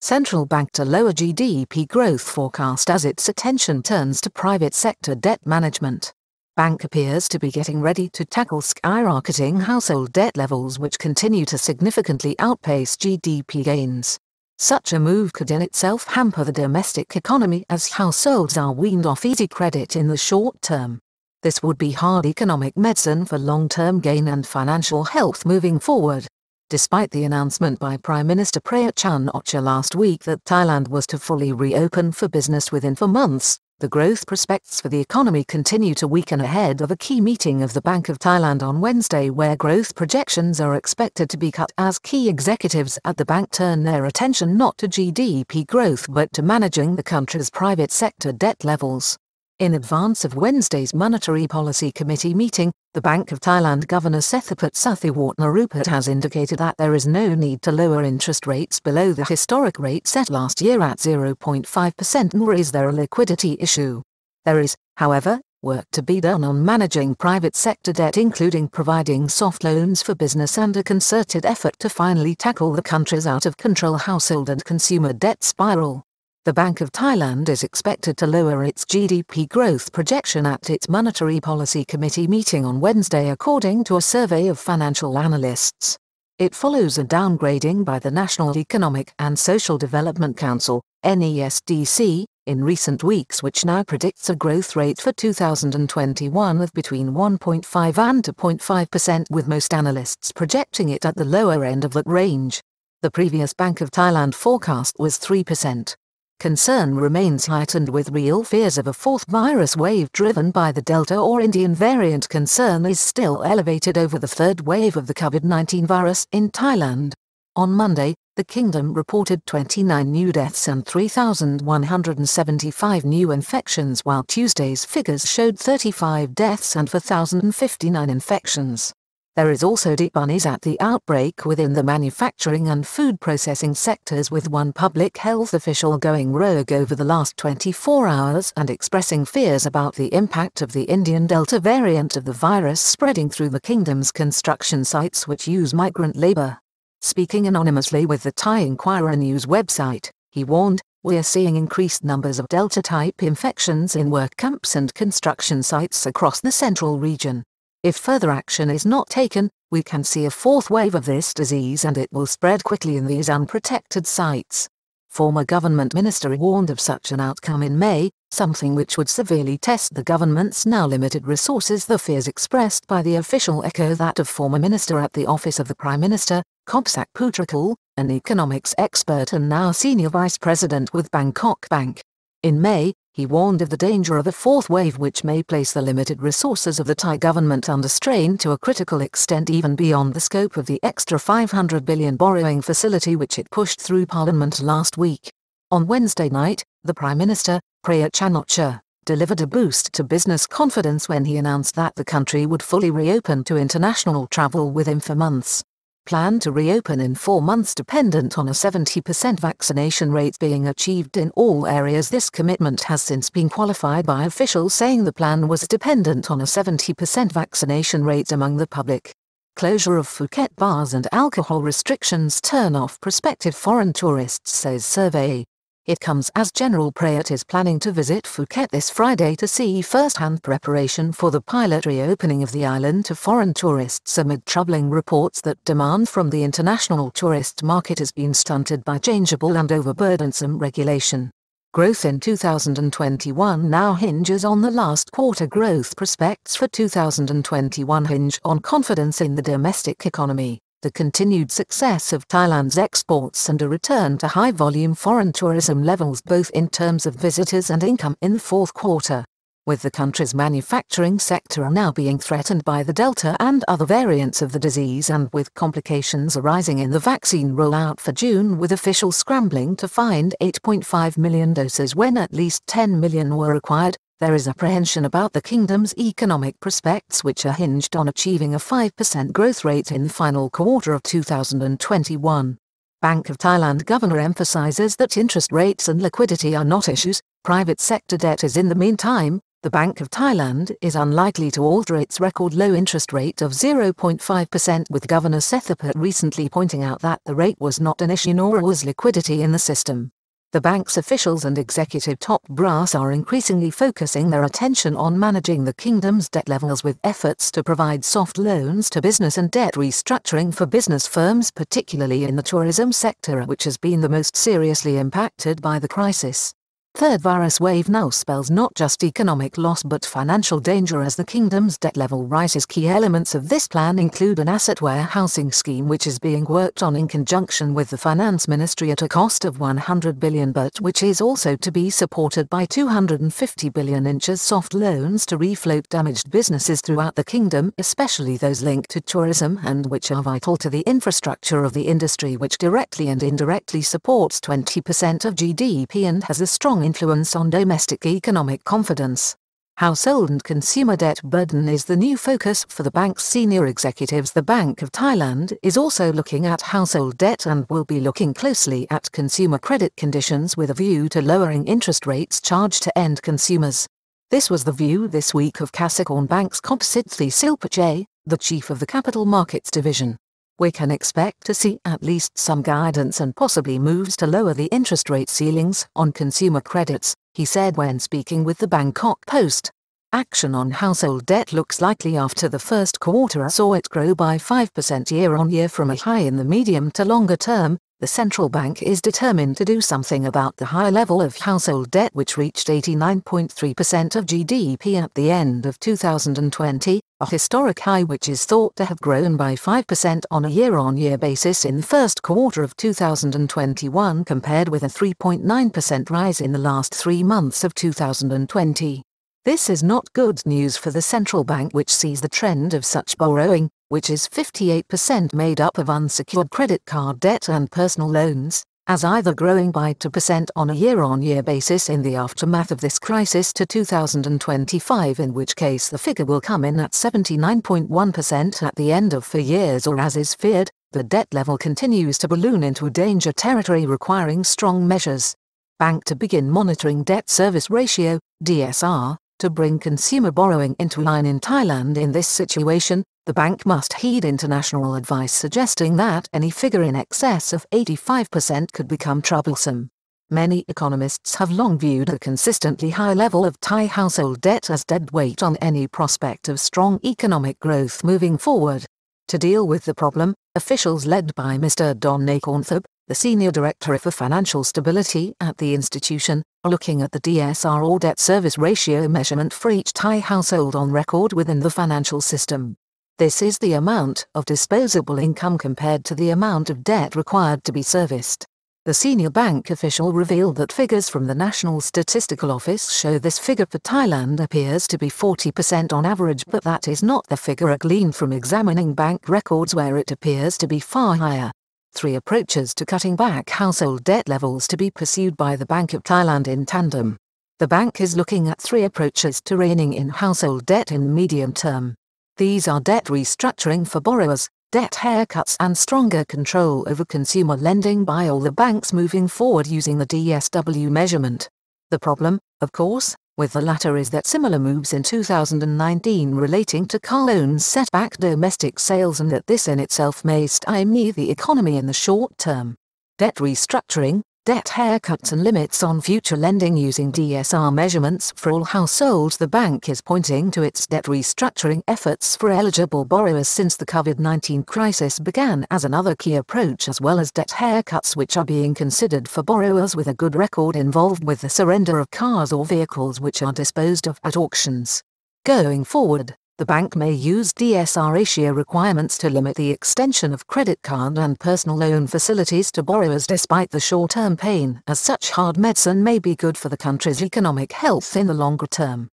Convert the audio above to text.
central bank to lower GDP growth forecast as its attention turns to private sector debt management. Bank appears to be getting ready to tackle skyrocketing household debt levels which continue to significantly outpace GDP gains. Such a move could in itself hamper the domestic economy as households are weaned off easy credit in the short term. This would be hard economic medicine for long-term gain and financial health moving forward. Despite the announcement by Prime Minister Prayut Chan-o-cha last week that Thailand was to fully reopen for business within four months, the growth prospects for the economy continue to weaken ahead of a key meeting of the Bank of Thailand on Wednesday where growth projections are expected to be cut as key executives at the bank turn their attention not to GDP growth but to managing the country's private sector debt levels. In advance of Wednesday's Monetary Policy Committee meeting, the Bank of Thailand Governor Sethaput Suthiwartnarueput has indicated that there is no need to lower interest rates below the historic rate set last year at 0.5% nor is there a liquidity issue. There is, however, work to be done on managing private sector debt including providing soft loans for business and a concerted effort to finally tackle the country's out-of-control household and consumer debt spiral. The Bank of Thailand is expected to lower its GDP growth projection at its Monetary Policy Committee meeting on Wednesday according to a survey of financial analysts. It follows a downgrading by the National Economic and Social Development Council, NESDC, in recent weeks which now predicts a growth rate for 2021 of between 1.5 and 2.5% with most analysts projecting it at the lower end of that range. The previous Bank of Thailand forecast was 3% concern remains heightened with real fears of a fourth virus wave driven by the Delta or Indian variant. Concern is still elevated over the third wave of the COVID 19 virus in Thailand. On Monday, the kingdom reported 29 new deaths and 3,175 new infections, while Tuesday's figures showed 35 deaths and 4,059 infections. There is also deep unease at the outbreak within the manufacturing and food processing sectors with one public health official going rogue over the last 24 hours and expressing fears about the impact of the Indian Delta variant of the virus spreading through the kingdom's construction sites which use migrant labor. Speaking anonymously with the Thai Inquirer news website, he warned, we're seeing increased numbers of Delta-type infections in work camps and construction sites across the central region. If further action is not taken, we can see a fourth wave of this disease and it will spread quickly in these unprotected sites. Former government minister warned of such an outcome in May, something which would severely test the government's now limited resources. The fears expressed by the official echo that of former minister at the office of the Prime Minister, Kobsak Putrakul, an economics expert and now senior vice president with Bangkok Bank. In May, he warned of the danger of a fourth wave which may place the limited resources of the Thai government under strain to a critical extent even beyond the scope of the extra 500 billion borrowing facility which it pushed through Parliament last week. On Wednesday night, the Prime Minister, Prayut Chan-o-cha, delivered a boost to business confidence when he announced that the country would fully reopen to international travel within four months plan to reopen in four months dependent on a 70% vaccination rate being achieved in all areas. This commitment has since been qualified by officials saying the plan was dependent on a 70% vaccination rate among the public. Closure of Phuket bars and alcohol restrictions turn off prospective foreign tourists, says survey. It comes as General Prayut is planning to visit Phuket this Friday to see first-hand preparation for the pilot reopening of the island to foreign tourists amid troubling reports that demand from the international tourist market has been stunted by changeable and overburdensome regulation. Growth in 2021 now hinges on the last quarter growth prospects for 2021 hinge on confidence in the domestic economy the continued success of Thailand's exports and a return to high-volume foreign tourism levels both in terms of visitors and income in the fourth quarter. With the country's manufacturing sector now being threatened by the Delta and other variants of the disease and with complications arising in the vaccine rollout for June with officials scrambling to find 8.5 million doses when at least 10 million were required, there is apprehension about the kingdom's economic prospects which are hinged on achieving a 5% growth rate in the final quarter of 2021. Bank of Thailand governor emphasizes that interest rates and liquidity are not issues, private sector debt is in the meantime, The Bank of Thailand is unlikely to alter its record low interest rate of 0.5% with Governor Sethaput recently pointing out that the rate was not an issue nor was liquidity in the system. The bank's officials and executive top brass are increasingly focusing their attention on managing the kingdom's debt levels with efforts to provide soft loans to business and debt restructuring for business firms particularly in the tourism sector which has been the most seriously impacted by the crisis. Third virus wave now spells not just economic loss but financial danger as the kingdom's debt level rises. Key elements of this plan include an asset warehousing scheme which is being worked on in conjunction with the finance ministry at a cost of 100 billion but which is also to be supported by 250 billion inches soft loans to refloat damaged businesses throughout the kingdom, especially those linked to tourism and which are vital to the infrastructure of the industry which directly and indirectly supports 20% of GDP and has a strong influence on domestic economic confidence. Household and consumer debt burden is the new focus for the bank's senior executives. The Bank of Thailand is also looking at household debt and will be looking closely at consumer credit conditions with a view to lowering interest rates charged to end consumers. This was the view this week of Kasikorn Bank's Komsit Silpachai, the chief of the Capital Markets Division we can expect to see at least some guidance and possibly moves to lower the interest rate ceilings on consumer credits, he said when speaking with the Bangkok Post. Action on household debt looks likely after the first quarter. Saw it grow by 5% year on year from a high in the medium to longer term, the central bank is determined to do something about the high level of household debt which reached 89.3% of GDP at the end of 2020, a historic high which is thought to have grown by 5% on a year-on-year basis in the first quarter of 2021 compared with a 3.9% rise in the last three months of 2020. This is not good news for the central bank which sees the trend of such borrowing, which is 58% made up of unsecured credit card debt and personal loans, as either growing by 2% on a year-on-year basis in the aftermath of this crisis to 2025 in which case the figure will come in at 79.1% at the end of four years or as is feared, the debt level continues to balloon into a danger territory requiring strong measures. Bank to begin monitoring debt service ratio, DSR, to bring consumer borrowing into line in Thailand in this situation, the bank must heed international advice suggesting that any figure in excess of 85% could become troublesome. Many economists have long viewed a consistently high level of Thai household debt as dead weight on any prospect of strong economic growth moving forward. To deal with the problem, officials led by Mr. Don Nakornthab, the Senior Director for Financial Stability at the institution, are looking at the DSR or debt service ratio measurement for each Thai household on record within the financial system. This is the amount of disposable income compared to the amount of debt required to be serviced. The senior bank official revealed that figures from the National Statistical Office show this figure for Thailand appears to be 40% on average but that is not the figure gleaned from examining bank records where it appears to be far higher. Three approaches to cutting back household debt levels to be pursued by the Bank of Thailand in tandem. The bank is looking at three approaches to reining in household debt in the medium term. These are debt restructuring for borrowers, debt haircuts and stronger control over consumer lending by all the banks moving forward using the DSW measurement. The problem, of course, with the latter is that similar moves in 2019 relating to car loans set back domestic sales and that this in itself may stymie the economy in the short term. Debt restructuring, debt haircuts and limits on future lending using DSR measurements for all households. The bank is pointing to its debt restructuring efforts for eligible borrowers since the COVID-19 crisis began as another key approach as well as debt haircuts which are being considered for borrowers with a good record involved with the surrender of cars or vehicles which are disposed of at auctions. Going forward, the bank may use DSR ratio requirements to limit the extension of credit card and personal loan facilities to borrowers despite the short-term pain, as such hard medicine may be good for the country's economic health in the longer term.